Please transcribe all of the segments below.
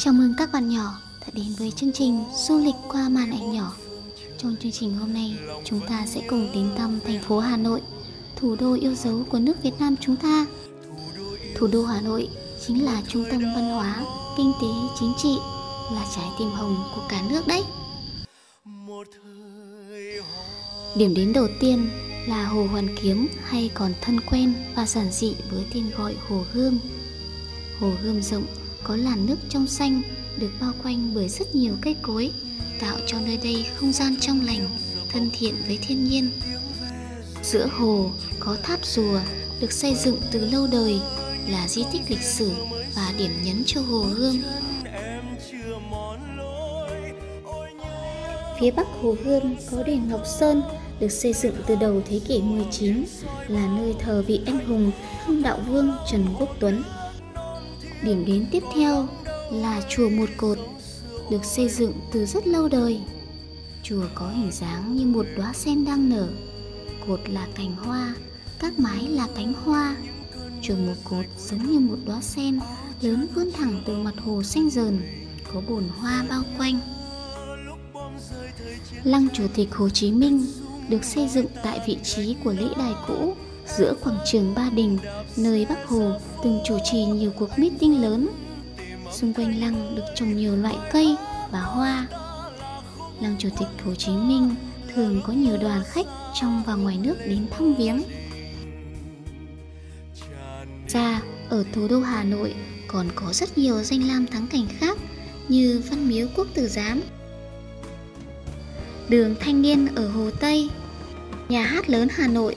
Chào mừng các bạn nhỏ đã đến với chương trình du lịch qua màn ảnh nhỏ. Trong chương trình hôm nay, chúng ta sẽ cùng đến thăm thành phố Hà Nội, thủ đô yêu dấu của nước Việt Nam chúng ta. Thủ đô Hà Nội chính là trung tâm văn hóa, kinh tế, chính trị, là trái tim hồng của cả nước đấy. Điểm đến đầu tiên là Hồ Hoàn Kiếm hay còn thân quen và giản dị với tên gọi Hồ Gươm. Hồ Gươm rộng có làn nước trong xanh được bao quanh bởi rất nhiều cây cối, tạo cho nơi đây không gian trong lành, thân thiện với thiên nhiên giữa hồ có tháp rùa được xây dựng từ lâu đời, là di tích lịch sử và điểm nhấn cho hồ gươm Phía bắc Hồ Gươm có đền Ngọc Sơn được xây dựng từ đầu thế kỷ 19 là nơi thờ vị anh hùng Hưng Đạo Vương Trần Quốc Tuấn. Điểm đến tiếp theo là chùa Một Cột, được xây dựng từ rất lâu đời. Chùa có hình dáng như một đóa sen đang nở, cột là cành hoa, các mái là cánh hoa. Chùa Một Cột giống như một đóa sen lớn vươn thẳng từ mặt hồ xanh dờn, có bồn hoa bao quanh. Lăng Chủ tịch Hồ Chí Minh được xây dựng tại vị trí của lễ đài cũ giữa quảng trường Ba Đình, nơi Bác Hồ từng chủ trì nhiều cuộc meeting lớn. Xung quanh lăng được trồng nhiều loại cây và hoa. Lăng Chủ tịch Hồ Chí Minh thường có nhiều đoàn khách trong và ngoài nước đến thăm viếng. Ra, ở thủ đô Hà Nội còn có rất nhiều danh lam thắng cảnh khác như Văn Miếu Quốc Tử Giám, đường Thanh Niên ở Hồ Tây, nhà hát lớn Hà Nội,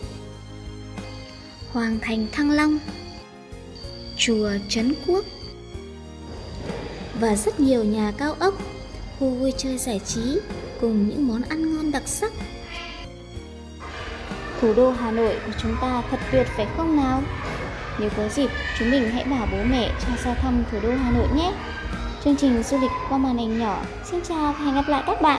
Hoàng thành Thăng Long, chùa Trấn Quốc và rất nhiều nhà cao ốc, khu vui chơi giải trí cùng những món ăn ngon đặc sắc. Thủ đô Hà Nội của chúng ta thật tuyệt phải không nào? Nếu có dịp, chúng mình hãy bảo bố mẹ cho ra thăm thủ đô Hà Nội nhé. Chương trình du lịch qua màn ảnh nhỏ. Xin chào và hẹn gặp lại các bạn.